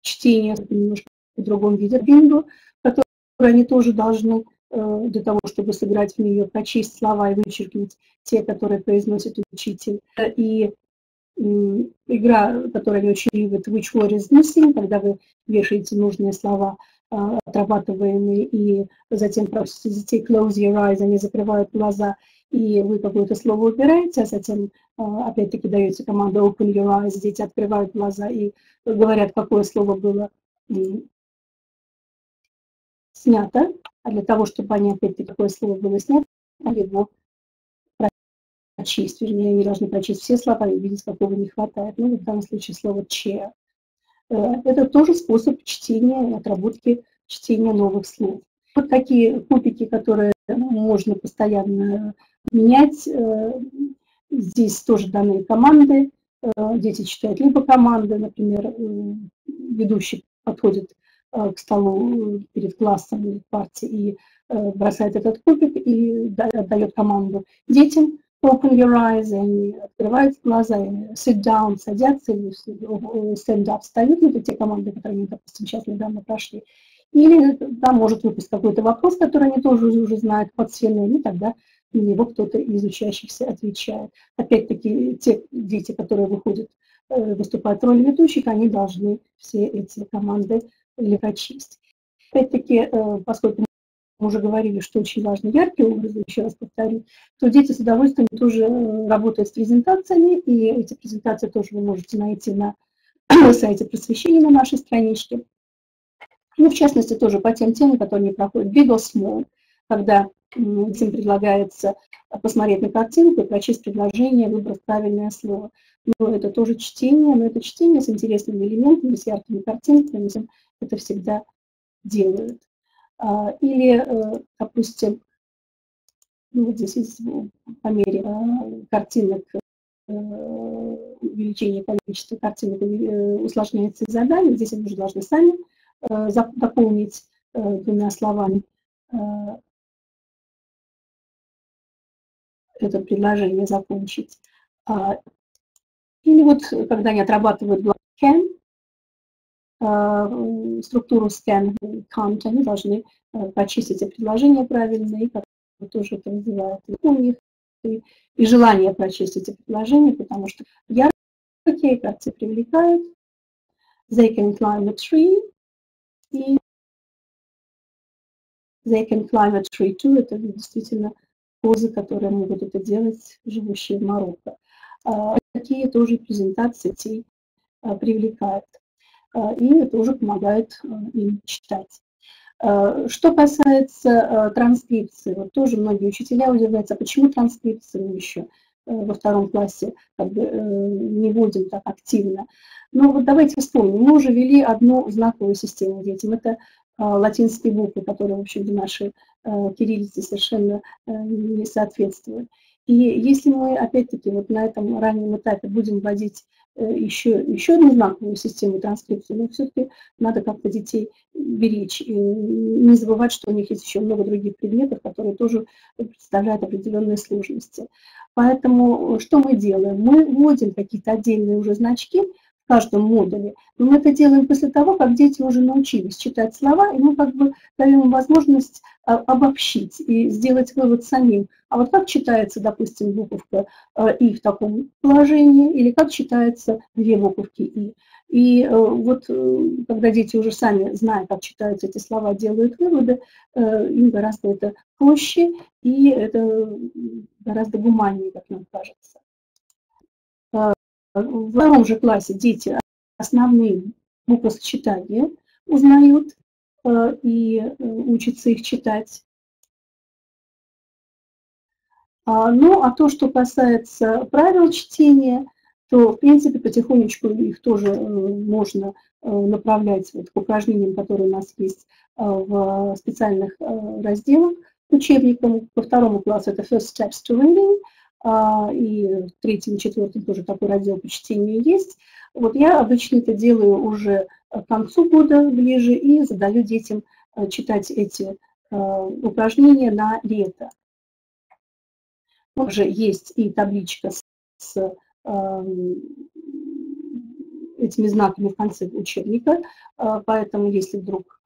чтение немножко в другом виде бинго, которое они тоже должны Э, для того, чтобы сыграть в нее, прочесть слова и вычеркнуть те, которые произносит учитель. И игра, которую они очень любят, which word is missing, когда вы вешаете нужные слова, а, отрабатываемые, и затем просите детей close your eyes, они закрывают глаза, и вы какое-то слово убираете, а затем а, опять-таки даете команду open your eyes, дети открывают глаза и говорят, какое слово было снято, а для того, чтобы они опять-таки такое слово было снято, его прочесть, вернее, они должны прочесть все слова и увидеть, какого не хватает. Ну, в данном случае слово chair. Э, это тоже способ чтения и отработки чтения новых слов. Вот такие кубики, которые можно постоянно менять. Э, здесь тоже данные команды. Э, дети читают либо команды, например, ведущий подходит к столу перед классом или партией и бросает этот кубик и отдает команду детям open your eyes, и они открывают глаза, и sit down, садятся, или stand up, встают, ну, это те команды, которые они, допустим, сейчас недавно прошли. Или там может выпасть какой-то вопрос, который они тоже уже знают под сценой, и тогда на него кто-то из учащихся отвечает. Опять-таки, те дети, которые выходят, э, выступают в роли ведущих, они должны все эти команды или прочесть. Опять-таки, э, поскольку мы уже говорили, что очень важны яркие образы, еще раз повторю, то дети с удовольствием тоже э, работают с презентациями, и эти презентации тоже вы можете найти на сайте просвещения на нашей страничке. Ну, в частности, тоже по тем темам, которые не проходят big or small, когда детям предлагается посмотреть на картинку и прочесть предложение, выбрать правильное слово. Но это тоже чтение, но это чтение с интересными элементами, с яркими картинками, это всегда делают. А, или, э, допустим, ну, вот здесь есть по мере а, картинок, э, увеличение количества картинок э, усложняется задание. Здесь они уже должны сами дополнить двумя словами это предложение закончить. А, или вот, когда они отрабатывают а, структуру scan count, они должны а, почистить эти предложения правильно, и как тоже это называют. У них и, и желание прочесть эти предложения, потому что яркие, кажется, привлекают, they can climb a tree и they can climb a tree too. Это действительно позы, которые могут это делать живущие в Марокко. Такие тоже презентации привлекают. И это уже помогает им читать. Что касается транскрипции, вот тоже многие учителя удивляются, а почему транскрипция мы еще во втором классе как бы, не вводим так активно. Ну вот давайте вспомним, мы уже ввели одну знаковую систему детям. Это латинские буквы, которые, в общем, нашей кириллице совершенно не соответствуют. И если мы, опять-таки, вот на этом раннем этапе будем вводить еще, еще одну знаковую систему транскрипции, но все-таки надо как-то детей беречь и не забывать, что у них есть еще много других предметов, которые тоже представляют определенные сложности. Поэтому что мы делаем? Мы вводим какие-то отдельные уже значки, в каждом модуле. Но мы это делаем после того, как дети уже научились читать слова, и мы как бы даем им возможность а, обобщить и сделать вывод самим. А вот как читается, допустим, буковка а, «и» в таком положении, или как читается две буковки «и». И э, вот э, когда дети уже сами, зная, как читаются эти слова, делают выводы, э, им гораздо это проще, и это гораздо гуманнее, как нам кажется в втором же классе дети основные буквосочетания узнают э, и э, учатся их читать. А, ну, а то, что касается правил чтения, то, в принципе, потихонечку их тоже э, можно направлять вот к упражнениям, которые у нас есть в специальных разделах учебникам. По второму классу это First Steps to Reading – и в третьем, четвертом тоже такой раздел по чтению есть. Вот я обычно это делаю уже к концу года ближе и задаю детям э, читать эти э, упражнения на лето. Также есть и табличка с эм, этими знаками в конце учебника, э, поэтому если вдруг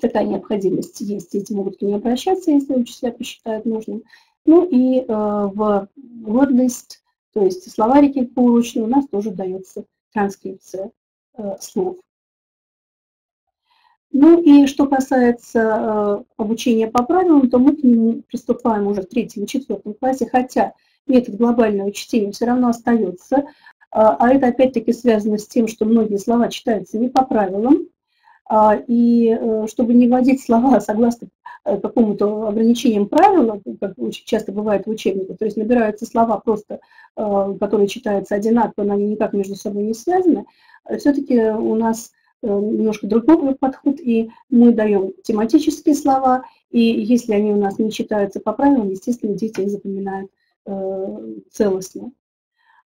такая необходимость есть, дети могут к ней обращаться, если учителя посчитают нужным. Ну и э, в wordlist, то есть словарики полуручные, у нас тоже дается транскрипция э, слов. Ну и что касается э, обучения по правилам, то мы к нему приступаем уже в третьем и четвертом классе, хотя метод глобального чтения все равно остается, а это опять-таки связано с тем, что многие слова читаются не по правилам, а, и э, чтобы не вводить слова согласно э, какому-то ограничениям правила, как очень часто бывает в учебниках, то есть набираются слова просто, э, которые читаются одинаково, но они никак между собой не связаны, все-таки у нас немножко другой подход, и мы даем тематические слова, и если они у нас не читаются по правилам, естественно, дети их запоминают целостно.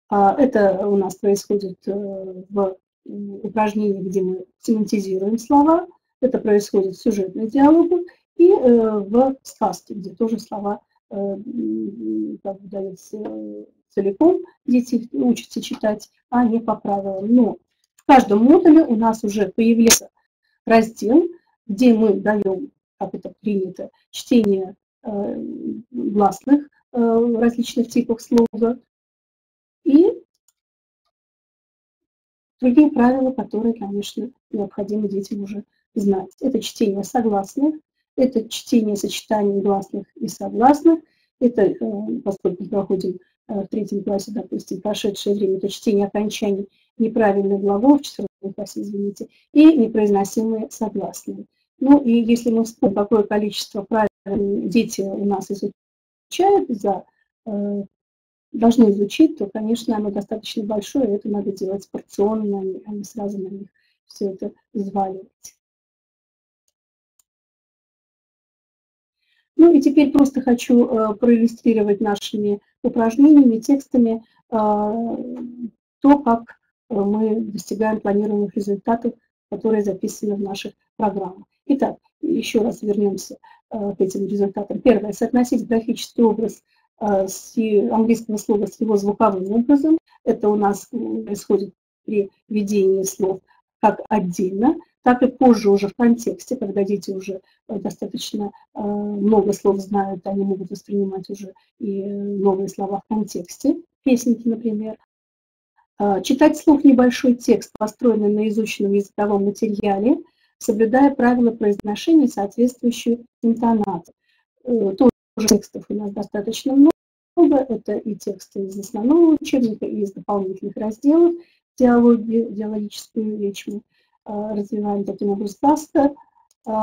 А это у нас происходит в упражнения, где мы семантизируем слова. Это происходит в сюжетных диалогах и э, в сказке, где тоже слова э, как бы даются целиком, дети учатся читать, а не по правилам. Но в каждом модуле у нас уже появляется раздел, где мы даем, как это принято, чтение э, гласных различных типов слова. И Другие правила, которые, конечно, необходимо детям уже знать. Это чтение согласных, это чтение сочетаний гласных и согласных, это, э, поскольку мы проходим э, в третьем классе, допустим, прошедшее время, это чтение окончаний неправильных глаголов, в четвертом классе, извините, и непроизносимые согласные. Ну и если мы вспомним, какое количество правил дети у нас изучают за должны изучить, то, конечно, оно достаточно большое, и это надо делать порционно, а не сразу на них все это взваливать. Ну и теперь просто хочу э, проиллюстрировать нашими упражнениями, текстами э, то, как э, мы достигаем планируемых результатов, которые записаны в наших программах. Итак, еще раз вернемся э, к этим результатам. Первое. Соотносить графический образ с английского слова с его звуковым образом. Это у нас происходит при введении слов как отдельно, так и позже уже в контексте, когда дети уже э, достаточно э, много слов знают, они могут воспринимать уже и новые слова в контексте, песенки, например. Читать вслух небольшой текст, построенный на изученном языковом материале, соблюдая правила произношения, соответствующую интонацию. Э, тоже текстов у нас достаточно много. Это и тексты из основного учебника, и из дополнительных разделов. Диалогию, диалогическую речь мы а, развиваем таким образом. Баста. А,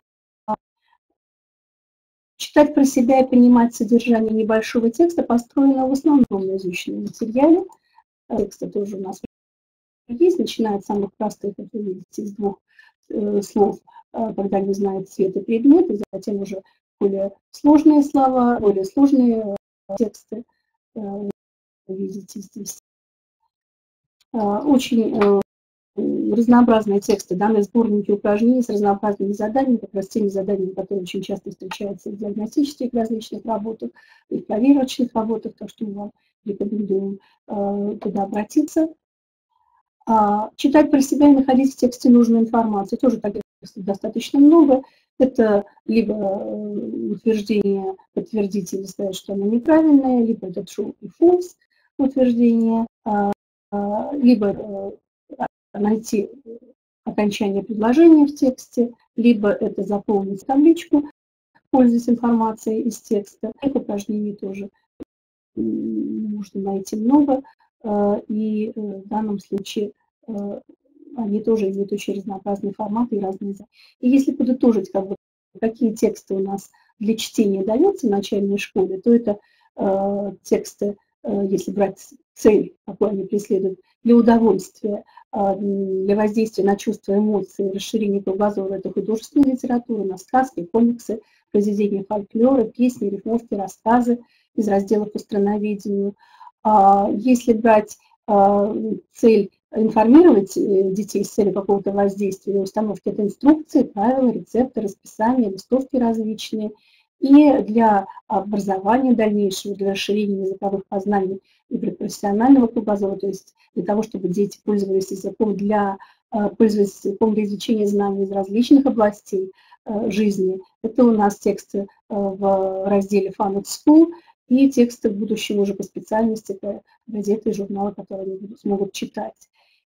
читать про себя и понимать содержание небольшого текста, построенного в основном на изученном материале. Тексты тоже у нас есть, начиная от самых простых, как вы видите, из двух э, слов, когда не знает цвет и предмет, и затем уже более сложные слова, более сложные э, тексты э, видите здесь. Э, очень разнообразные тексты, данные сборники упражнений с разнообразными заданиями, как раз теми заданиями, которые очень часто встречаются в диагностических различных работах, и в проверочных работах, так что мы вам рекомендуем туда обратиться. А, читать про себя и находить в тексте нужную информацию, тоже таких достаточно много. Это либо э, утверждение подтвердить сказать, что оно неправильное, либо это true и false утверждение, а, а, либо э, найти окончание предложения в тексте, либо это заполнить табличку, пользуясь информацией из текста. Их упражнений тоже можно найти много, э, и в данном случае они тоже имеют очень разнообразные форматы и разные. И если подытожить, как бы, какие тексты у нас для чтения даются в начальной школе, то это э, тексты, э, если брать цель, какую они преследуют, для удовольствия, э, для воздействия на чувства, эмоции, расширения кругозора, это художественная литература, на сказки, комиксы, произведения фольклора, песни, рифмовки, рассказы из разделов по страноведению. А если брать э, цель информировать э, детей с целью какого-то воздействия установки. Это инструкции, правила, рецепты, расписания, листовки различные. И для образования дальнейшего, для расширения языковых познаний и для профессионального кругозора, то есть для того, чтобы дети пользовались языком для, э, пользовались языком для изучения знаний из различных областей э, жизни. Это у нас тексты в разделе Fun at School и тексты в будущем уже по специальности, это газеты и журналы, которые они смогут читать.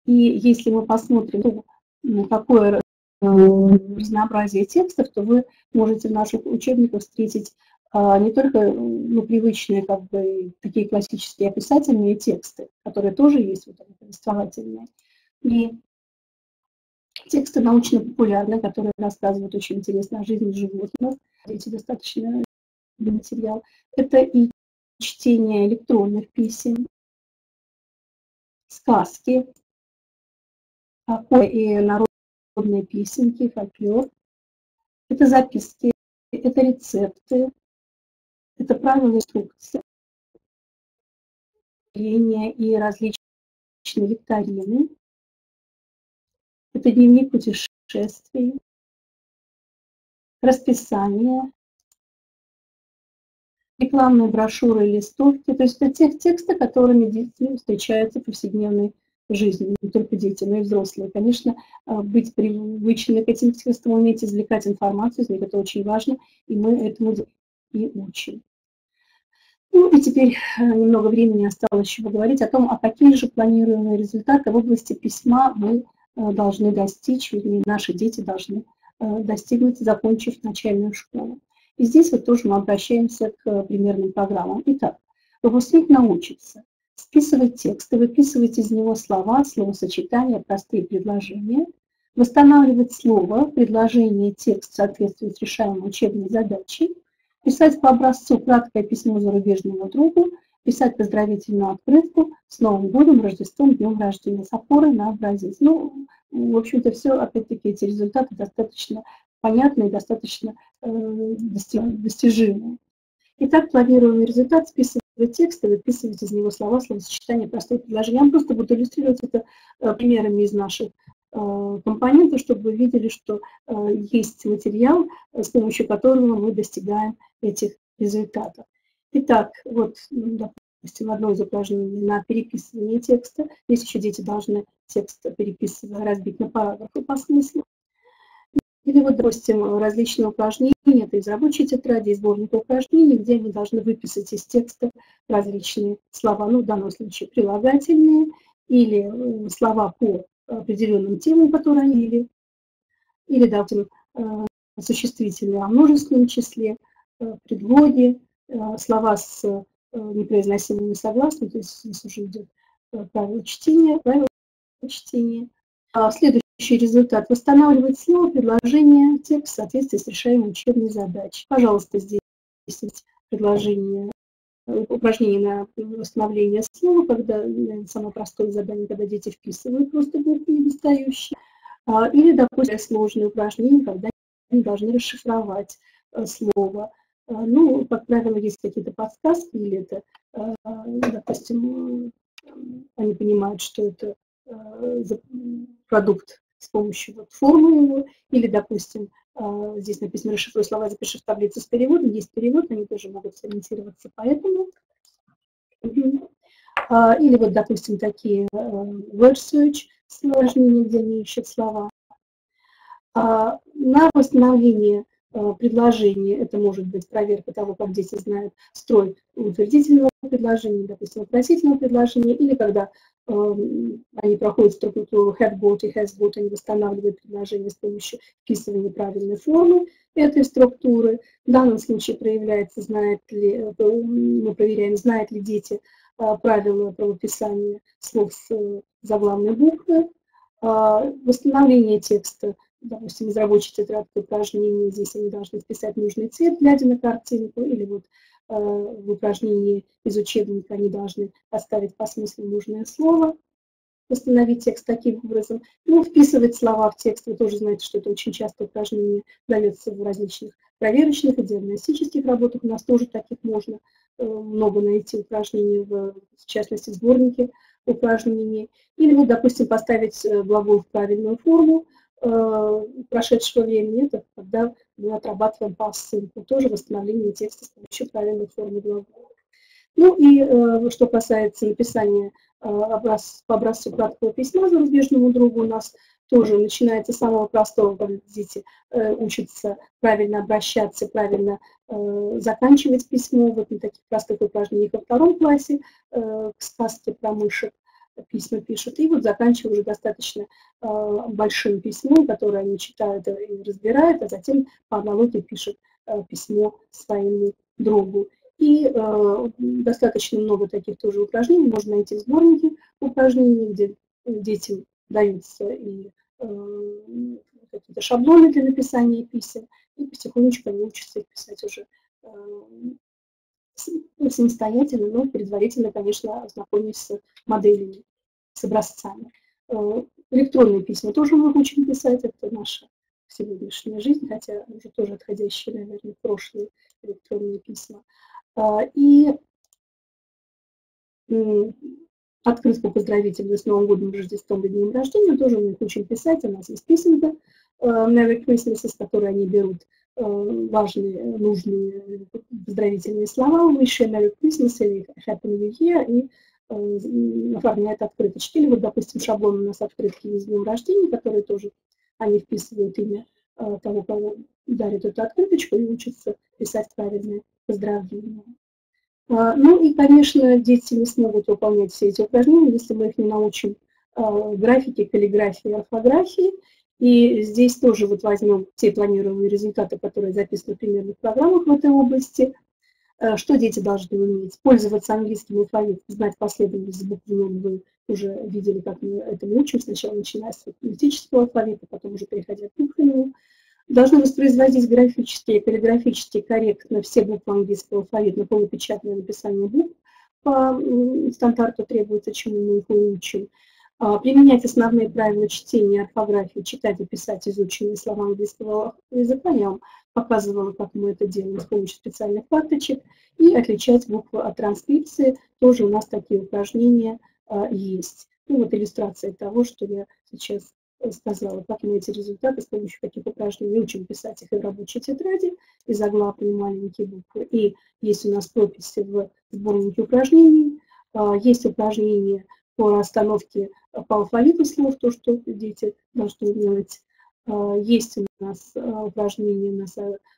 И если мы посмотрим, ну, какое э, разнообразие текстов, то вы можете в наших учебниках встретить а, не только ну, привычные, как бы, такие классические описательные тексты, которые тоже есть, вот повествовательные, и тексты научно-популярные, которые рассказывают очень интересно о жизни животных. Эти достаточно материал. Это и чтение электронных писем, сказки, и народные песенки, фольклор. Это записки, это рецепты, это правила инструкции, и различные викторины. Это дневник путешествий, расписание, рекламные брошюры и листовки. То есть это те тексты, которыми дети встречаются в повседневной жизни, не только дети, но и взрослые. Конечно, а, быть привычными к этим текстам, уметь извлекать информацию из них, это очень важно, и мы этому и учим. Ну и теперь э, немного времени осталось еще поговорить о том, а какие же планируемые результаты в области письма мы э, должны достичь, вернее, наши дети должны достигнуть, закончив начальную школу. И здесь вот тоже мы обращаемся к примерным программам. Итак, выпускник научится списывать текст и выписывать из него слова, словосочетания, простые предложения, восстанавливать слово, предложение, текст соответствует решаемой учебной задаче, писать по образцу краткое письмо зарубежному другу, писать поздравительную открытку с Новым годом, Рождеством, Днем рождения, с опорой на образец. Ну, в общем-то, все, опять-таки, эти результаты достаточно понятные, достаточно э, достижимые. Итак, планируемый результат списываем текста, выписывать из него слова, словосочетания, простые предложения. Я просто буду иллюстрировать это э, примерами из наших э, компонентов, чтобы вы видели, что э, есть материал, с помощью которого мы достигаем этих результатов. Итак, вот, ну, допустим, одно из упражнений на переписывание текста. Здесь еще дети должны текст переписывая разбить на параграфы по смыслу. Или вот, допустим, различные упражнения, это из рабочей тетради, из упражнений, где они должны выписать из текста различные слова, ну, в данном случае прилагательные, или слова по определенным темам, которые они или, или допустим, существительные о множественном числе, предлоги, слова с непроизносимыми согласными, то есть здесь уже идет правило чтения, правило чтения. А следующий результат. Восстанавливать слово, предложение, текст в соответствии с решаемой учебной задачей. Пожалуйста, здесь есть предложение, упражнение на восстановление слова, когда самое простое задание, когда дети вписывают просто буквы недостающие. А, или, допустим, сложные упражнения, когда они должны расшифровать э, слово. А, ну, как правило, есть какие-то подсказки, или это, допустим, они понимают, что это Э, продукт с помощью вот формы его, или, допустим, э, здесь написано «расшифруй слова, запиши в таблицу с переводом», есть перевод, они тоже могут сориентироваться по этому. А, или вот, допустим, такие э, word search упражнения, где они ищут слова. А, на восстановление предложения, это может быть проверка того, как дети знают строй утвердительного предложения, допустим, вопросительного предложения, или когда они проходят структуру headboard и hasboard, они восстанавливают предложение с помощью вписывания правильной формы этой структуры. В данном случае проявляется, знает ли, э, мы проверяем, знают ли дети э, правила правописания слов с э, заглавной буквы. А, восстановление текста, допустим, из рабочей тетрадки упражнений, здесь они должны вписать нужный цвет, глядя на картинку, или вот в упражнении из учебника они должны поставить по смыслу нужное слово, восстановить текст таким образом. Ну, вписывать слова в текст, вы тоже знаете, что это очень часто упражнение дается в различных проверочных и диагностических работах. У нас тоже таких можно э, много найти упражнений, в, в частности, в сборнике упражнений. Или, вот, допустим, поставить э, глагол в правильную форму, Э, прошедшего времени, это когда мы отрабатываем по-ссылку, тоже восстановление текста с помощью правильной формы глагола. Ну и э, что касается написания э, образ, по образцу краткого письма зарубежному другу, у нас тоже начинается с самого простого, когда дети учатся правильно обращаться, правильно заканчивать письмо, вот на таких простых упражнениях во втором классе, к сказке про мышек письма пишут, и вот заканчивая уже достаточно э, большим письмом, которое они читают и разбирают, а затем по аналогии пишут э, письмо своему другу. И э, достаточно много таких тоже упражнений, можно найти в сборнике упражнений, где детям даются и э, какие-то шаблоны для написания писем, и потихонечку они учатся их писать уже э, самостоятельно, но предварительно, конечно, ознакомились с моделями, с образцами. Э, электронные письма тоже мы учим писать, это наша сегодняшняя жизнь, хотя уже тоже отходящие, наверное, прошлые электронные письма. А, и открытку поздравительную с Новым годом, Рождеством и Днем рождения тоже мы их учим писать, у нас есть письменка э, Merry Christmas, из которой они берут Э, важные, нужные поздравительные слова, Wish Merry Christmas или Happy New Year, и э, оформляет открыточки. Или вот, допустим, шаблон у нас открытки с днем рождения, которые тоже они вписывают имя э, того, кого дарит эту открыточку, и учатся писать правильное поздравление. Ну и, конечно, дети не смогут выполнять все эти упражнения, если мы их не научим графике, каллиграфии, орфографии. И здесь тоже вот возьмем те планируемые результаты, которые записаны в программах в этой области. Э, что дети должны уметь? Пользоваться английским алфавитом, знать последовательность букв Вы уже видели, как мы этому учим. Сначала начиная с фонетического алфавита, потом уже переходя к буквенному. Должны воспроизводить графически и каллиграфически корректно все буквы английского алфавита на полупечатное написание букв. По стандарту требуется, чему мы их учим. А, применять основные правила чтения, орфографии, читать и писать изученные слова английского языка. Я вам показывала, как мы это делаем с помощью специальных карточек. И отличать буквы от транскрипции. Тоже у нас такие упражнения а, есть. Ну вот иллюстрация того, что я сейчас сказала, как мы эти результаты с помощью каких упражнений учим писать их и в рабочей тетради, и заглавные маленькие буквы. И есть у нас прописи в сборнике упражнений, а, есть упражнения по остановке по алфавиту слов, то, что дети должны делать. А, есть у нас а, упражнение на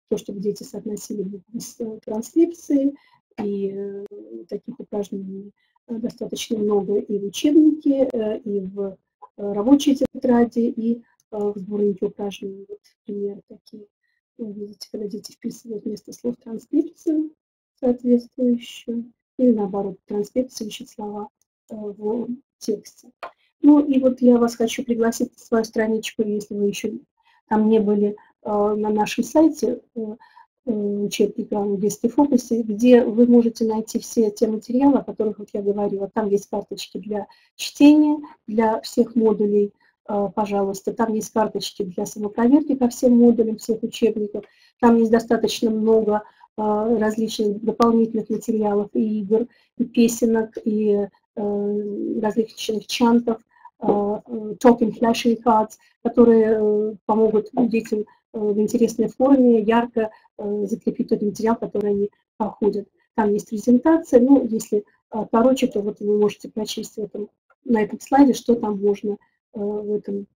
то, чтобы дети соотносили буквы с э, транскрипцией. и таких упражнений достаточно много и в учебнике, и в рабочей тетради, и в сборнике упражнений. Вот примеры такие. Вы видите, когда дети вписывают вместо слов транскрипцию соответствующую, или наоборот, транскрипцию ищет слова в тексте. Ну и вот я вас хочу пригласить на свою страничку, если вы еще там не были на нашем сайте, учебника английской фокусе, где вы можете найти все те материалы, о которых вот я говорила. Там есть карточки для чтения, для всех модулей, э, пожалуйста. Там есть карточки для самопроверки ко всем модулям, всех учебников. Там есть достаточно много э, различных дополнительных материалов и игр, и песенок, и э, различных чантов, talking flashing cards, которые помогут детям в интересной форме, ярко Э, закрепить тот материал, который они проходят. Там есть презентация, ну, если э, короче, то вот вы можете прочесть в этом, на этом слайде, что там можно э, в этом,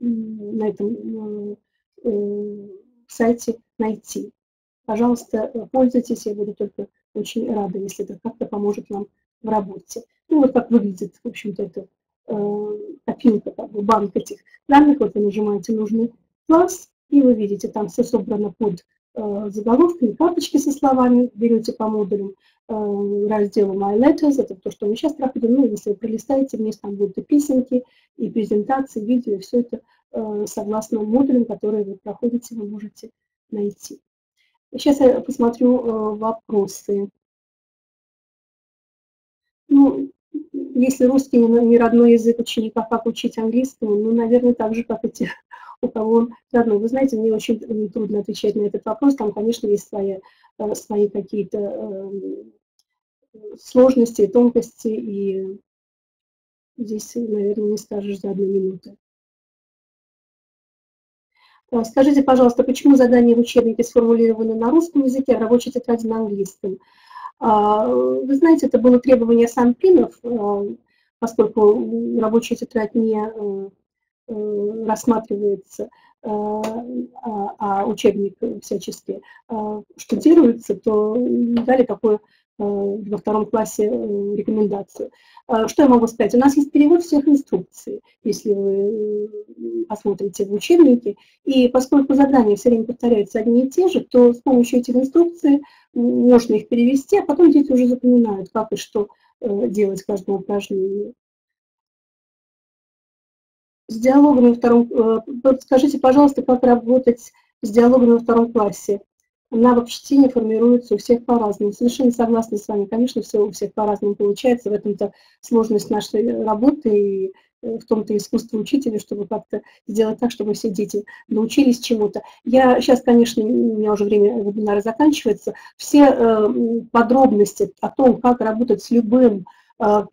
на этом сайте найти. Пожалуйста, пользуйтесь, я буду только очень рада, если это как-то поможет вам в работе. Ну, вот как выглядит, в общем-то, это копилка, как бы банк этих данных. Вот вы нажимаете нужный класс, и вы видите, там все собрано под Э, заголовками, карточки со словами, берете по модулям э, разделу My Letters, это то, что мы сейчас проходим, ну, если вы пролистаете, вниз там будут и песенки, и презентации, видео, и все это э, согласно модулям, которые вы проходите, вы можете найти. Сейчас я посмотрю вопросы. Ну, если русский не родной язык ученика, как учить английскому, ну, наверное, так же, как эти у кого родной. Вы знаете, мне очень трудно отвечать на этот вопрос. Там, конечно, есть свои, э, свои какие-то эм, сложности, тонкости, и здесь, наверное, не скажешь за одну минуту. Э, скажите, пожалуйста, почему задания в учебнике сформулированы на русском языке, а рабочей тетради на английском? А, вы знаете, это было требование Сампинов, э, поскольку рабочая тетрадь не Э, рассматривается, э, а, а учебник всячески штудируется, то дали такое во втором классе рекомендацию. Что я могу сказать? У нас есть перевод всех инструкций, если вы посмотрите в учебнике. И поскольку задания все время повторяются одни и те же, то с помощью этих инструкций можно их перевести, а потом дети уже запоминают, как и что делать в каждом упражнении с диалогом во втором... Э, скажите, пожалуйста, как работать с диалогом во втором классе? Навык чтения формируется у всех по-разному. Совершенно согласна с вами. Конечно, все у всех по-разному получается. В этом-то сложность нашей работы и э, в том-то искусство учителя, чтобы как-то сделать так, чтобы все дети научились чему-то. Я сейчас, конечно, у меня уже время вебинара заканчивается. Все э, подробности о том, как работать с любым а,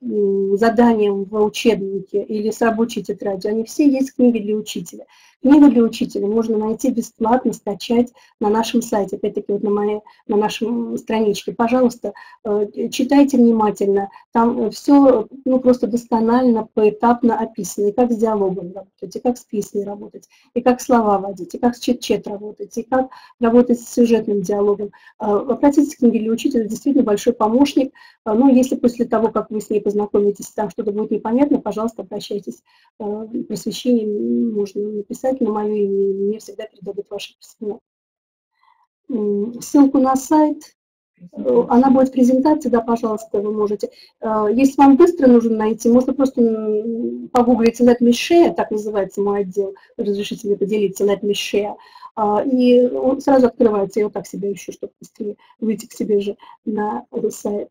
заданием в учебнике или с рабочей тетрадью, они все есть в книге для учителя. Книгу для учителя можно найти бесплатно, скачать на нашем сайте, опять-таки вот на, моей, на нашем страничке. Пожалуйста, э, читайте внимательно. Там все ну, просто досконально, поэтапно описано. И как с диалогом работать, и как с песней работать, и как слова вводить, и как с чит-чет работать, и как работать с сюжетным диалогом. Э, обратитесь к книге для учителя, действительно большой помощник. Э, ну, если после того, как вы с ней познакомитесь, там что-то будет непонятно, пожалуйста, обращайтесь. Просвещение можно написать на мое имя, мне всегда передадут ваше письмо. Ссылку на сайт, э, она будет в презентации, да, пожалуйста, вы можете. Э, если вам быстро нужно найти, можно просто погуглить Let Me Share, так называется мой отдел, разрешите мне поделиться, Let Me Share, а, и он сразу открывается, я вот так себя ищу, чтобы быстрее выйти к себе же на этот сайт.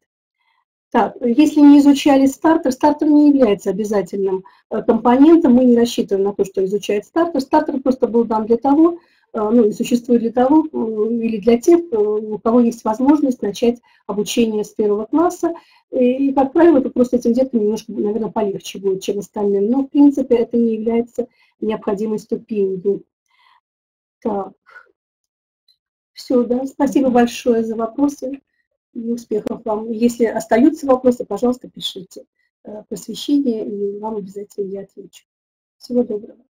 Так, если не изучали стартер, стартер не является обязательным э, компонентом, мы не рассчитываем на то, что изучает стартер. Стартер просто был дан для того, э, ну и существует для того, э, или для тех, у кого есть возможность начать обучение с первого класса. И, как правило, это просто этим деткам немножко, наверное, полегче будет, чем остальным. Но, в принципе, это не является необходимой ступенью. Так. Все, да. Спасибо большое за вопросы и успехов вам. Если остаются вопросы, пожалуйста, пишите э, просвещение, и вам обязательно я отвечу. Всего доброго.